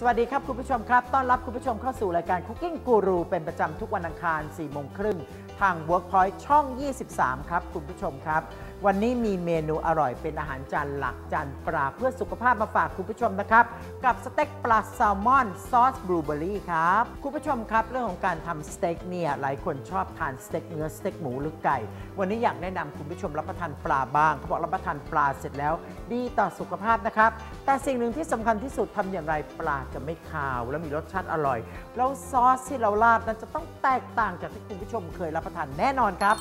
สวัสดีครับ คุณผู้ชมครับ ต้อนรับคุณผู้ชมเข้าสู่รายการ Cooking Guru เป็นประจำทุกวันอังคาร4โมงครึ่ง ทาง Workpoint ช่อง 23 ครับ คุณผู้ชมครับ วันนี้มีเมนูอร่อยเป็นอาหารจานหลักจานปลาเพื่อสุขภาพมาฝากคุณผู้ชมนะครับ กับสเต็กปลาแซลมอนซอสบลูเบอรี่ครับ คุณผู้ชมครับ เรื่องของการทำสเต็กเนี่ยหลายคนชอบทานสเต็กเนื้อสเต็กหมูหรือไก่ วันนี้อยากแนะนำคุณผู้ชมรับประทานปลาบ้างเขาบอกรับประทานปลาเสร็จแล้ว ดีต่อสุขภาพนะครับ แต่สิ่งหนึ่งที่สำคัญที่สุดทำอย่างไรปลาจะไม่คาว และมีรสชาติอร่อย แล้วซอสที่เราราดนั้นจะต้องแตกต่างจากที่คุณผู้ชมเคยรับประทานแน่นอนครับ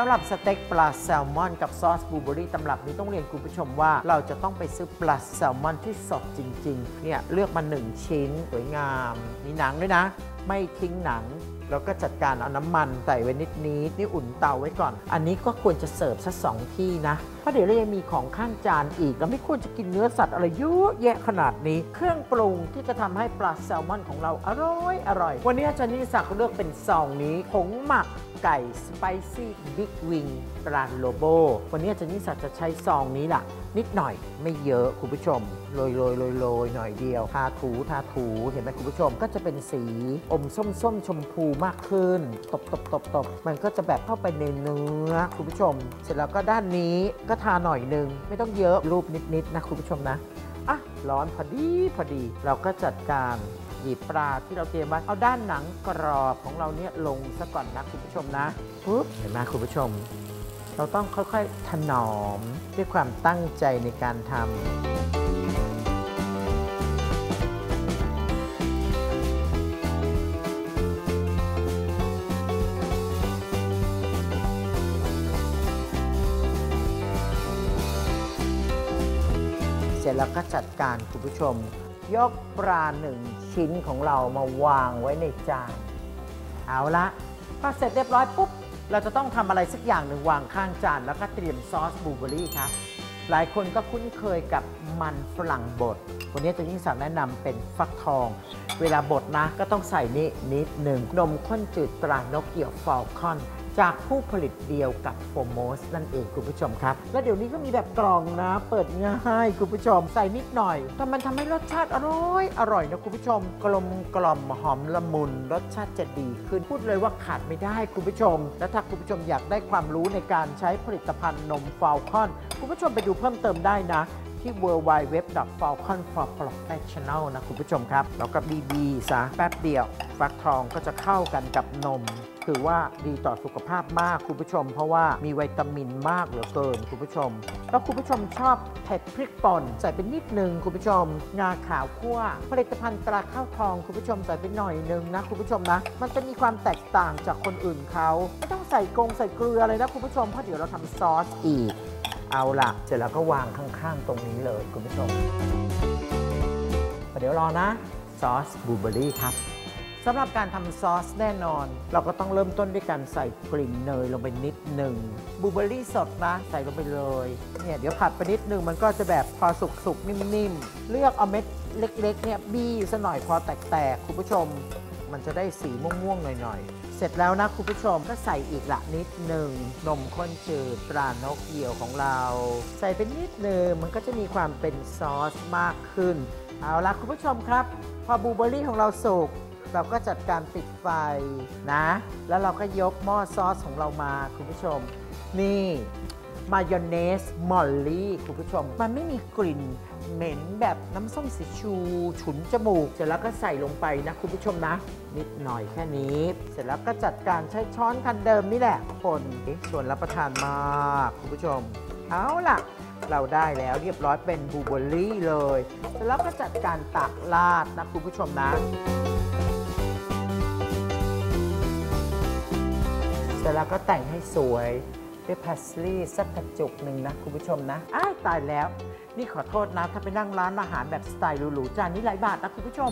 สำหรับสเต็กปลาแซลมอนกับซอสบลูเบอรี่ตำรับนี้ต้องเรียนคุณผู้ชมว่า เราจะต้องไปซื้อปลาแซลมอนที่สดจริง ๆ เนี่ยเลือกมา1ชิ้นสวยงามมีหนังด้วยนะ ไม่ทิ้งหนังแล้วก็จัดการเอาน้ำมันใส่ไว้นิดนิดนี่อุ่นเตาไว้ก่อน อันนี้ก็ควรจะเสิร์ฟสักสองที่นะ เพราะเดี๋ยวเรายังมีของข้างจานอีก เราไม่ควรจะกินเนื้อสัตว์อะไรเยอะแยะขนาดนี้ เครื่องปรุงที่จะทำให้ปลาแซลมอนของเราอร่อยอร่อย วันนี้อาจารย์นิสักเลือกเป็นซองนี้ผงหมัก ไก่สไปซี่บิ๊กวิงปลาโลโบ วันนี้อาจารย์นิสักดิ์จะใช้ซองนี้ล่ะ นิดหน่อยไม่เยอะคุณผู้ชมโรยโรยโรยโรยหน่อยเดียว ทาถูทาถูเห็นไหมคุณผู้ชมก็จะเป็นสีอมส้มส้มชมพูมากขึ้น ตบตบตบตบมันก็จะแบบเข้าไปในเนื้อคุณผู้ชม เสร็จแล้วก็ด้านนี้ก็ทาหน่อยหนึง ไม่ต้องเยอะรูปนิดๆนะคุณผู้ชมนะอะร้อนพอดีพอดีเราก็จัดการ หยิบปลาที่เราเตรียมไว้เอาด้านหนังกรอบของเราเนี่ยลงซะก่อนนะคุณผู้ชมนะปุ๊บเห็นไหมคุณผู้ชม เราต้องค่อยๆถนอมด้วยความตั้งใจในการทำเสร็จแล้วก็จัดการคุณผู้ชม ยกปลาหนึ่งชิ้นของเรามาวางไว้ในจาน เอาละพอเสร็จเรียบร้อยปุ๊บ เราจะต้องทำอะไรสักอย่างหนึ่งวางข้างจาน แล้วก็เตรียมซอสบลูเบอรี่ครับหลายคนก็คุ้นเคยกับมันฝรั่งบด วันนี้จะยิ่งสั่งแนะนำเป็นฟักทอง เวลาบดนะก็ต้องใส่นี่นิดหนึ่งนมข้นจืดตรานกเกี่ยวฟอลคอน จากผู้ผลิตเดียวกับโฟโมสนั่นเองคุณผู้ชมครับ และเดี๋ยวนี้ก็มีแบบกล่องนะ เปิดง่ายคุณผู้ชม ใส่นิดหน่อยแต่มันทำให้รสชาติอร่อย อร่อยนะคุณผู้ชม กลมกล่อมหอมละมุน รสชาติจะดีขึ้นพูดเลยว่าขาดไม่ได้คุณผู้ชม และถ้าคุณผู้ชมอยากได้ความรู้ในการใช้ผลิตภัณฑ์นมฟาลคอนคุณผู้ชมไปดูเพิ่มเติมได้นะ ที่ w w w f a l c o n for professional นะคุณผู้ชมครับ แล้วก็บีบีซะแป๊บเดียว ฟักทองก็จะเข้ากันกับนมถือว่าดีต่อสุขภาพมากคุณผู้ชม เพราะว่ามีวิตามินมากเหลือเกินคุณผู้ชม แล้วคุณผู้ชมชอบเผ็ดพริกป่นใส่เป็นนิดนึงคุณผู้ชม งาขาวคั่ว ผลิตภัณฑ์ตราข้าวทองคุณผู้ชมใส่ไปหน่อยนึงนะคุณผู้ชมนะ มันจะมีความแตกต่างจากคนอื่นเขาไม่ต้องใส่กงใส่เกลือเลยนะคุณผู้ชมเพราะเดี๋ยวเราทำซอสอีก เอาละเสร็จแล้วก็วางข้างๆ ตรงนี้เลยคุณผู้ชมเดี๋ยวรอนะซอสบลูเบอรี่ครับสำหรับการทำซอสแน่นอน เราก็ต้องเริ่มต้นด้วยการใส่กลิ่นเนยลงไปนิดหนึ่งบลูเบอรี่สดนะใส่ลงไปเลยเนี่ยเดี๋ยวผัดไปนิดหนึ่งมันก็จะแบบพอสุกๆ นิ่มๆ เลือกเอาเม็ดเล็กๆเนี่ยบี้ซะหน่อยพอแตกๆ คุณผู้ชม มันจะได้สีม่วงๆ หน่อยๆ เสร็จแล้วนะคุณผู้ชมก็ใส่อีกละนิดหนึ่งนมข้นจืดปลานกเหยี่ยวของเรา ใส่ไปนิดหนึ่งมันก็จะมีความเป็นซอสมากขึ้น เอาละคุณผู้ชมครับ พอบลูเบอรี่ของเราสุกเราก็จัดการปิดไฟนะ แล้วเราก็ยกหม้อซอสของเรามาคุณผู้ชม นี่ มายองเนสมอลลี่คุณผู้ชม มันไม่มีกลิ่นเหม็นแบบน้ำส้มสายชู ฉุนจมูก เสร็จแล้วก็ใส่ลงไปนะคุณผู้ชมนะ นิดหน่อยแค่นี้ เสร็จแล้วก็จัดการใช้ช้อนคันเดิมนี่แหละคนส่วนรับประทานมากคุณผู้ชม เอาล่ะ เราได้แล้วเรียบร้อยเป็นบูเบอร์รี่เลย เสร็จแล้วก็จัดการตักราดนะคุณผู้ชมนะเสร็จแล้วก็แต่งให้สวย ด้วยพาสลีย์สักกระจุกหนึ่งนะ คุณผู้ชมนะ อ้ายตายแล้ว นี่ขอโทษนะ ถ้าไปนั่งร้านอาหารแบบสไตล์หรูๆจานนี้หลายบาทนะคุณผู้ชม